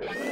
you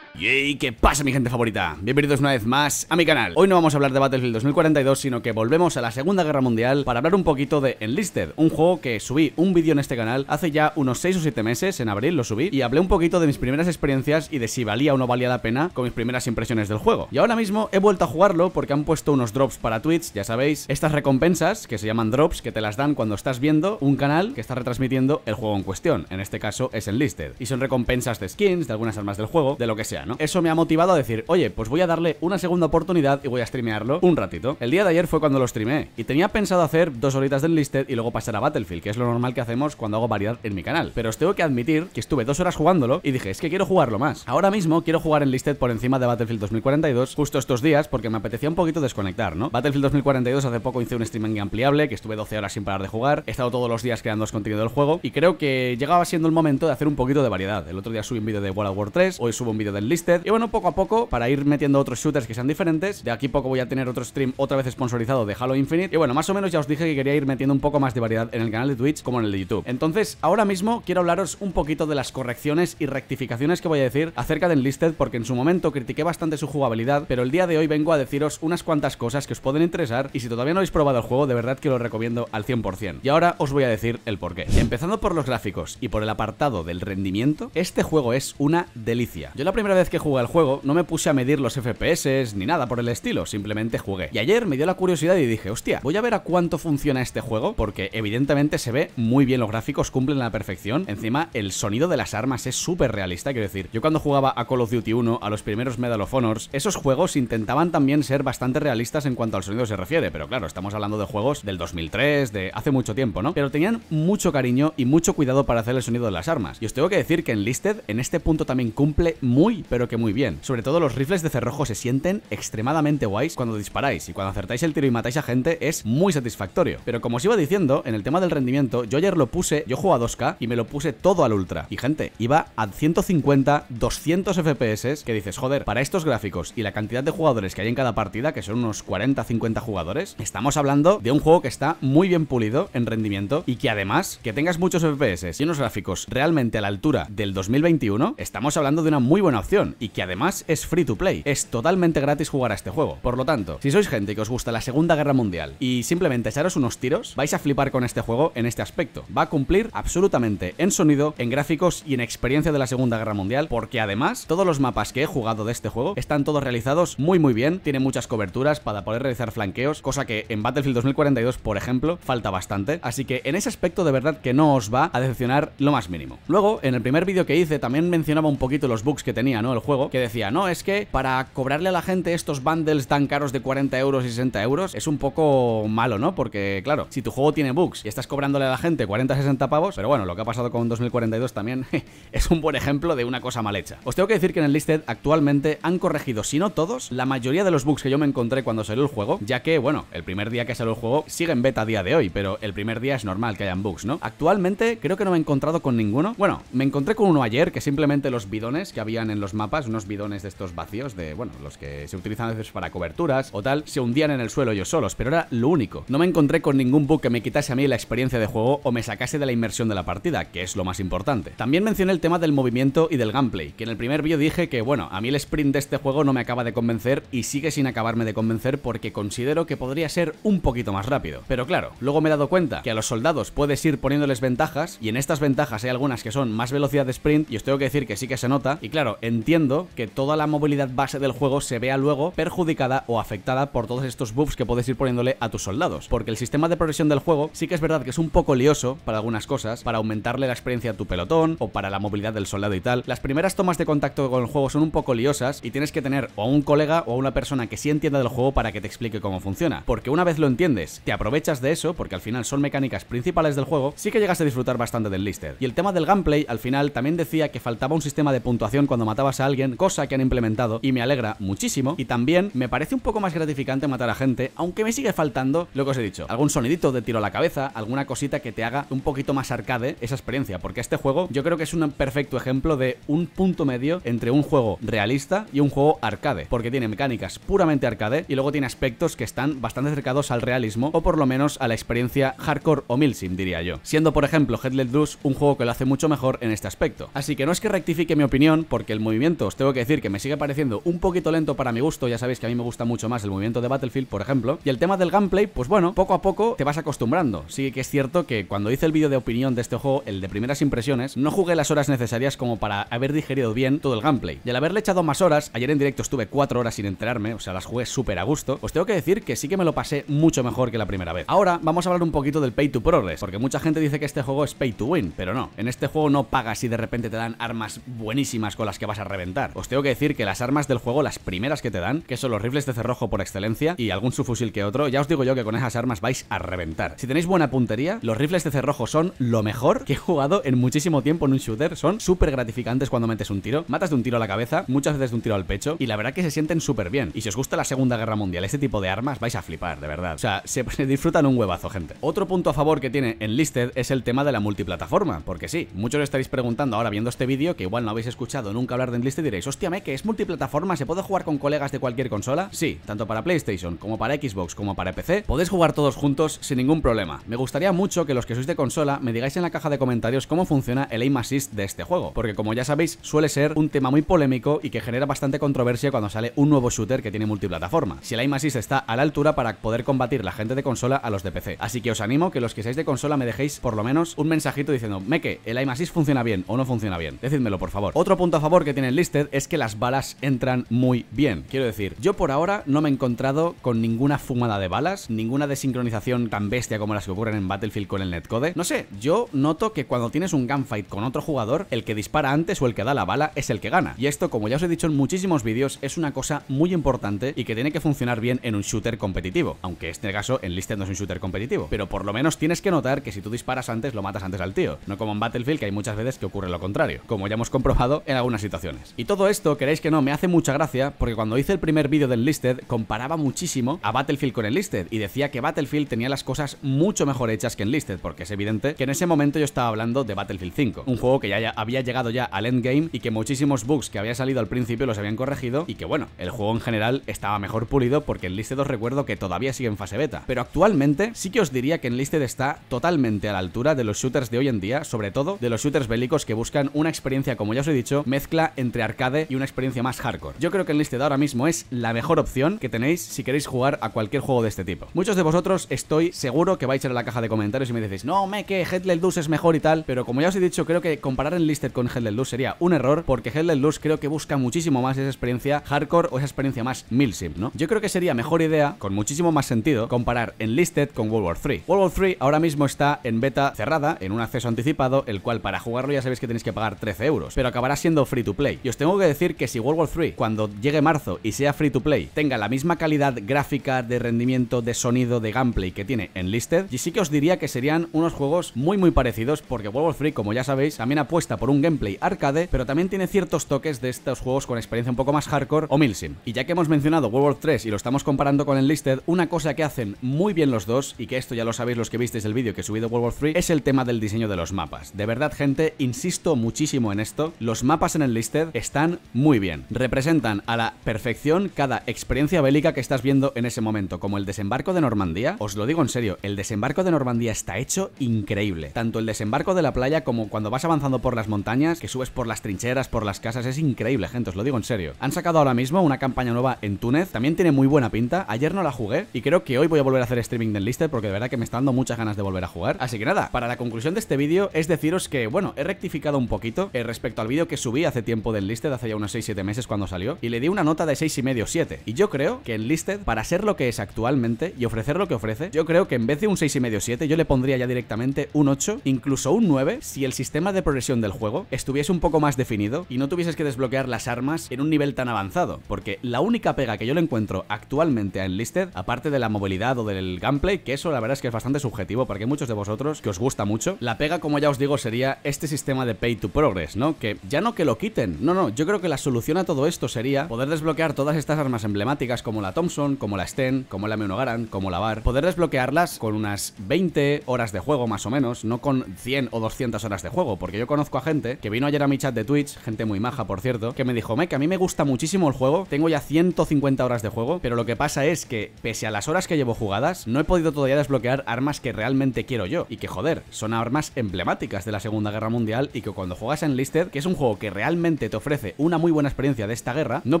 Yay, ¿qué pasa mi gente favorita? Bienvenidos una vez más a mi canal Hoy no vamos a hablar de Battlefield 2042 Sino que volvemos a la Segunda Guerra Mundial Para hablar un poquito de Enlisted Un juego que subí un vídeo en este canal Hace ya unos 6 o 7 meses, en abril lo subí Y hablé un poquito de mis primeras experiencias Y de si valía o no valía la pena Con mis primeras impresiones del juego Y ahora mismo he vuelto a jugarlo Porque han puesto unos drops para Twitch, ya sabéis Estas recompensas, que se llaman drops Que te las dan cuando estás viendo un canal Que está retransmitiendo el juego en cuestión En este caso es Enlisted Y son recompensas de skins, de algunas armas del juego De lo que sea. Eso me ha motivado a decir, oye, pues voy a darle una segunda oportunidad y voy a streamearlo un ratito. El día de ayer fue cuando lo streameé y tenía pensado hacer dos horitas del listed y luego pasar a Battlefield, que es lo normal que hacemos cuando hago variedad en mi canal. Pero os tengo que admitir que estuve dos horas jugándolo y dije, es que quiero jugarlo más. Ahora mismo quiero jugar en listed por encima de Battlefield 2042 justo estos días porque me apetecía un poquito desconectar, ¿no? Battlefield 2042 hace poco hice un streaming ampliable que estuve 12 horas sin parar de jugar, he estado todos los días creando contenido del juego y creo que llegaba siendo el momento de hacer un poquito de variedad. El otro día subí un vídeo de World War 3, hoy subo un vídeo del listed y bueno, poco a poco para ir metiendo otros shooters que sean diferentes. De aquí poco voy a tener otro stream otra vez sponsorizado de Halo Infinite. Y bueno, más o menos ya os dije que quería ir metiendo un poco más de variedad en el canal de Twitch como en el de YouTube. Entonces, ahora mismo quiero hablaros un poquito de las correcciones y rectificaciones que voy a decir acerca de Enlisted, porque en su momento critiqué bastante su jugabilidad, pero el día de hoy vengo a deciros unas cuantas cosas que os pueden interesar y si todavía no habéis probado el juego, de verdad que lo recomiendo al 100%. Y ahora os voy a decir el porqué. Empezando por los gráficos y por el apartado del rendimiento, este juego es una delicia. Yo la primera vez que jugué al juego no me puse a medir los FPS ni nada por el estilo, simplemente jugué. Y ayer me dio la curiosidad y dije, hostia, voy a ver a cuánto funciona este juego, porque evidentemente se ve muy bien los gráficos, cumplen a la perfección. Encima, el sonido de las armas es súper realista, quiero decir. Yo cuando jugaba a Call of Duty 1, a los primeros Medal of Honors, esos juegos intentaban también ser bastante realistas en cuanto al sonido se refiere, pero claro, estamos hablando de juegos del 2003, de hace mucho tiempo, ¿no? Pero tenían mucho cariño y mucho cuidado para hacer el sonido de las armas. Y os tengo que decir que Enlisted en este punto también cumple muy, pero que muy bien. Sobre todo los rifles de cerrojo se sienten extremadamente guays cuando disparáis y cuando acertáis el tiro y matáis a gente es muy satisfactorio. Pero como os iba diciendo, en el tema del rendimiento, yo ayer lo puse, yo juego a 2K y me lo puse todo al ultra. Y gente, iba a 150, 200 FPS, que dices, joder, para estos gráficos y la cantidad de jugadores que hay en cada partida, que son unos 40, 50 jugadores, estamos hablando de un juego que está muy bien pulido en rendimiento y que además, que tengas muchos FPS y unos gráficos realmente a la altura del 2021, estamos hablando de una muy buena opción y que además es free to play. Es totalmente gratis jugar a este juego. Por lo tanto, si sois gente que os gusta la Segunda Guerra Mundial y simplemente echaros unos tiros, vais a flipar con este juego en este aspecto. Va a cumplir absolutamente en sonido, en gráficos y en experiencia de la Segunda Guerra Mundial, porque además todos los mapas que he jugado de este juego están todos realizados muy muy bien, tiene muchas coberturas para poder realizar flanqueos, cosa que en Battlefield 2042, por ejemplo, falta bastante, así que en ese aspecto de verdad que no os va a decepcionar lo más mínimo. Luego, en el primer vídeo que hice también mencionaba un poquito los bugs que tenía, ¿no? El juego, que decía, no, es que para cobrarle a la gente estos bundles tan caros de 40 euros y 60 euros es un poco malo, ¿no? Porque, claro, si tu juego tiene bugs y estás cobrándole a la gente 40 60 pavos, pero bueno, lo que ha pasado con 2042 también es un buen ejemplo de una cosa mal hecha. Os tengo que decir que en el Listed actualmente han corregido, si no todos, la mayoría de los bugs que yo me encontré cuando salió el juego, ya que, bueno, el primer día que salió el juego sigue en beta a día de hoy, pero el primer día es normal que hayan bugs, ¿no? Actualmente creo que no me he encontrado con ninguno. Bueno, me encontré con uno ayer, que simplemente los bidones que habían en los mapas, unos bidones de estos vacíos, de, bueno, los que se utilizan a veces para coberturas o tal, se hundían en el suelo ellos solos, pero era lo único. No me encontré con ningún bug que me quitase a mí la experiencia de juego o me sacase de la inmersión de la partida, que es lo más importante. También mencioné el tema del movimiento y del gameplay, que en el primer vídeo dije que, bueno, a mí el sprint de este juego no me acaba de convencer y sigue sin acabarme de convencer porque considero que podría ser un poquito más rápido. Pero claro, luego me he dado cuenta que a los soldados puedes ir poniéndoles ventajas y en estas ventajas hay algunas que son más velocidad de sprint y os tengo que decir que sí que se nota y claro, entiendo que toda la movilidad base del juego se vea luego perjudicada o afectada por todos estos buffs que puedes ir poniéndole a tus soldados, porque el sistema de progresión del juego sí que es verdad que es un poco lioso para algunas cosas, para aumentarle la experiencia a tu pelotón o para la movilidad del soldado y tal. Las primeras tomas de contacto con el juego son un poco liosas y tienes que tener o a un colega o a una persona que sí entienda del juego para que te explique cómo funciona, porque una vez lo entiendes, te aprovechas de eso, porque al final son mecánicas principales del juego, sí que llegas a disfrutar bastante del listed. Y el tema del gameplay, al final también decía que faltaba un sistema de puntuación cuando matabas alguien, cosa que han implementado y me alegra muchísimo. Y también me parece un poco más gratificante matar a gente, aunque me sigue faltando lo que os he dicho, algún sonidito de tiro a la cabeza, alguna cosita que te haga un poquito más arcade esa experiencia, porque este juego yo creo que es un perfecto ejemplo de un punto medio entre un juego realista y un juego arcade, porque tiene mecánicas puramente arcade y luego tiene aspectos que están bastante acercados al realismo o por lo menos a la experiencia hardcore o milsim, diría yo. Siendo por ejemplo Headlet Blues un juego que lo hace mucho mejor en este aspecto. Así que no es que rectifique mi opinión, porque el movimiento os tengo que decir que me sigue pareciendo un poquito lento para mi gusto, ya sabéis que a mí me gusta mucho más el movimiento de Battlefield, por ejemplo, y el tema del gameplay, pues bueno, poco a poco te vas acostumbrando. Sí que es cierto que cuando hice el vídeo de opinión de este juego, el de primeras impresiones, no jugué las horas necesarias como para haber digerido bien todo el gameplay. Y al haberle echado más horas, ayer en directo estuve 4 horas sin enterarme, o sea, las jugué súper a gusto, os tengo que decir que sí que me lo pasé mucho mejor que la primera vez. Ahora vamos a hablar un poquito del pay to progress, porque mucha gente dice que este juego es pay to win, pero no, en este juego no pagas y de repente te dan armas buenísimas con las que vas a reventar. Os tengo que decir que las armas del juego, las primeras que te dan, que son los rifles de cerrojo por excelencia y algún subfusil que otro, ya os digo yo que con esas armas vais a reventar. Si tenéis buena puntería, los rifles de cerrojo son lo mejor que he jugado en muchísimo tiempo en un shooter, son súper gratificantes cuando metes un tiro, matas de un tiro a la cabeza, muchas veces de un tiro al pecho, y la verdad que se sienten súper bien. Y si os gusta la Segunda Guerra Mundial, este tipo de armas, vais a flipar, de verdad. O sea, se, se disfrutan un huevazo, gente. Otro punto a favor que tiene Enlisted es el tema de la multiplataforma, porque sí, muchos estaréis preguntando ahora viendo este vídeo, que igual no habéis escuchado nunca hablar de Enlisted, diréis, hostia, me que es multiplataforma, ¿se puede jugar con colegas de cualquier consola? Sí, tanto para PlayStation como para Xbox como para PC, podéis jugar todos juntos sin ningún problema. Me gustaría mucho que los que sois de consola me digáis en la caja de comentarios cómo funciona el aim assist de este juego, porque como ya sabéis, suele ser un tema muy polémico y que genera bastante controversia cuando sale un nuevo shooter que tiene multiplataforma. Si el aim assist está a la altura para poder combatir la gente de consola a los de PC. Así que os animo que los que seáis de consola me dejéis por lo menos un mensajito diciendo, Meque, el aim assist funciona bien o no funciona bien. Decídmelo, por favor. Otro punto a favor que tiene el Listed es que las balas entran muy bien. Quiero decir, yo por ahora no me he encontrado con ninguna fumada de balas, ninguna desincronización tan bestia como las que ocurren en Battlefield con el netcode. No sé, yo noto que cuando tienes un gunfight con otro jugador, el que dispara antes o el que da la bala es el que gana. Y esto, como ya os he dicho en muchísimos vídeos, es una cosa muy importante y que tiene que funcionar bien en un shooter competitivo. Aunque en este caso en Listed no es un shooter competitivo. Pero por lo menos tienes que notar que si tú disparas antes, lo matas antes al tío. No como en Battlefield, que hay muchas veces que ocurre lo contrario. Como ya hemos comprobado en algunas situaciones. Y todo esto, queréis que no, me hace mucha gracia porque cuando hice el primer vídeo del Listed comparaba muchísimo a Battlefield con el Listed y decía que Battlefield tenía las cosas mucho mejor hechas que en Listed porque es evidente que en ese momento yo estaba hablando de Battlefield 5, un juego que ya había llegado ya al endgame y que muchísimos bugs que había salido al principio los habían corregido y que bueno, el juego en general estaba mejor pulido porque en Listed os recuerdo que todavía sigue en fase beta, pero actualmente sí que os diría que en Listed está totalmente a la altura de los shooters de hoy en día, sobre todo de los shooters bélicos que buscan una experiencia, como ya os he dicho, mezcla entre arcade y una experiencia más hardcore. Yo creo que Enlisted ahora mismo es la mejor opción que tenéis si queréis jugar a cualquier juego de este tipo. Muchos de vosotros estoy seguro que vais a ir a la caja de comentarios y me decís, no, me que Headless Loose es mejor y tal, pero como ya os he dicho, creo que comparar Enlisted con Headless Loose sería un error porque Headless Loose creo que busca muchísimo más esa experiencia hardcore o esa experiencia más milsim, ¿no? Yo creo que sería mejor idea, con muchísimo más sentido, comparar Enlisted con World War 3. World War 3 ahora mismo está en beta cerrada, en un acceso anticipado, el cual para jugarlo ya sabéis que tenéis que pagar 13 euros, pero acabará siendo free to play. Y os tengo que decir que si World War 3, cuando llegue marzo y sea free to play, tenga la misma calidad gráfica, de rendimiento, de sonido, de gameplay que tiene Enlisted, y sí que os diría que serían unos juegos muy muy parecidos, porque World War 3, como ya sabéis, también apuesta por un gameplay arcade, pero también tiene ciertos toques de estos juegos con experiencia un poco más hardcore o milsim. Y ya que hemos mencionado World War 3 y lo estamos comparando con Enlisted, una cosa que hacen muy bien los dos, y que esto ya lo sabéis los que visteis el vídeo que he subido World War 3, es el tema del diseño de los mapas. De verdad, gente, insisto muchísimo en esto, los mapas en Enlisted están muy bien. Representan a la perfección cada experiencia bélica que estás viendo en ese momento, como el desembarco de Normandía. Os lo digo en serio, el desembarco de Normandía está hecho increíble. Tanto el desembarco de la playa como cuando vas avanzando por las montañas, que subes por las trincheras, por las casas, es increíble, gente, os lo digo en serio. Han sacado ahora mismo una campaña nueva en Túnez, también tiene muy buena pinta. Ayer no la jugué y creo que hoy voy a volver a hacer streaming del Enlisted porque de verdad que me está dando muchas ganas de volver a jugar. Así que nada, para la conclusión de este vídeo es deciros que, bueno, he rectificado un poquito eh, respecto al vídeo que subí hace tiempo Listed, hace ya unos 6-7 meses cuando salió, y le di una nota de 6,5-7. Y yo creo que en Listed, para ser lo que es actualmente y ofrecer lo que ofrece, yo creo que en vez de un 6,5-7, yo le pondría ya directamente un 8, incluso un 9, si el sistema de progresión del juego estuviese un poco más definido y no tuvieses que desbloquear las armas en un nivel tan avanzado. Porque la única pega que yo le encuentro actualmente a Enlisted, aparte de la movilidad o del gameplay, que eso la verdad es que es bastante subjetivo, porque hay muchos de vosotros que os gusta mucho, la pega, como ya os digo, sería este sistema de pay to progress, ¿no? Que ya no que lo quiten, no No, no, yo creo que la solución a todo esto sería poder desbloquear todas estas armas emblemáticas como la Thompson, como la Sten, como la M1 Garand, como la Bar, poder desbloquearlas con unas 20 horas de juego más o menos, no con 100 o 200 horas de juego, porque yo conozco a gente que vino ayer a mi chat de Twitch, gente muy maja por cierto, que me dijo, que a mí me gusta muchísimo el juego, tengo ya 150 horas de juego, pero lo que pasa es que pese a las horas que llevo jugadas, no he podido todavía desbloquear armas que realmente quiero yo, y que joder, son armas emblemáticas de la Segunda Guerra Mundial y que cuando juegas en Listed, que es un juego que realmente te ofrece una muy buena experiencia de esta guerra, no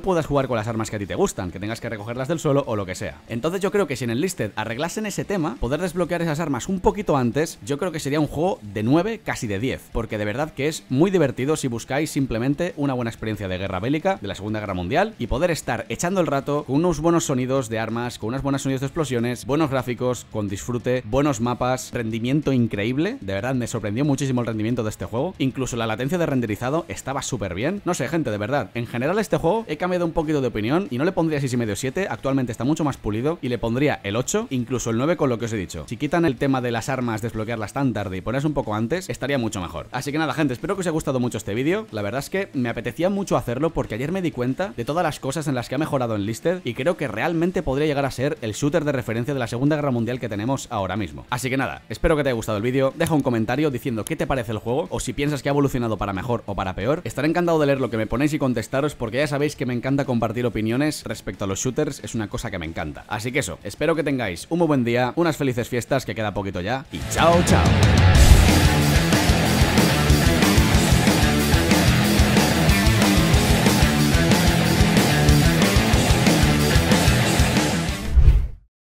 puedas jugar con las armas que a ti te gustan, que tengas que recogerlas del suelo o lo que sea. Entonces yo creo que si en el Listed arreglasen ese tema, poder desbloquear esas armas un poquito antes, yo creo que sería un juego de 9, casi de 10, porque de verdad que es muy divertido si buscáis simplemente una buena experiencia de guerra bélica, de la Segunda Guerra Mundial, y poder estar echando el rato con unos buenos sonidos de armas, con unas buenas sonidos de explosiones, buenos gráficos, con disfrute, buenos mapas, rendimiento increíble, de verdad me sorprendió muchísimo el rendimiento de este juego, incluso la latencia de renderizado estaba súper bien, no sé gente, de verdad, en general este juego he cambiado un poquito de opinión y no le pondría 6 y medio 7, actualmente está mucho más pulido y le pondría el 8, incluso el 9 con lo que os he dicho. Si quitan el tema de las armas, desbloquearlas tan tarde y ponerse un poco antes, estaría mucho mejor. Así que nada gente, espero que os haya gustado mucho este vídeo, la verdad es que me apetecía mucho hacerlo porque ayer me di cuenta de todas las cosas en las que ha mejorado en Listed y creo que realmente podría llegar a ser el shooter de referencia de la Segunda Guerra Mundial que tenemos ahora mismo. Así que nada, espero que te haya gustado el vídeo, deja un comentario diciendo qué te parece el juego o si piensas que ha evolucionado para mejor o para peor. Estaré encantado de lo que me ponéis y contestaros porque ya sabéis que me encanta compartir opiniones respecto a los shooters, es una cosa que me encanta. Así que eso, espero que tengáis un muy buen día, unas felices fiestas que queda poquito ya y chao chao.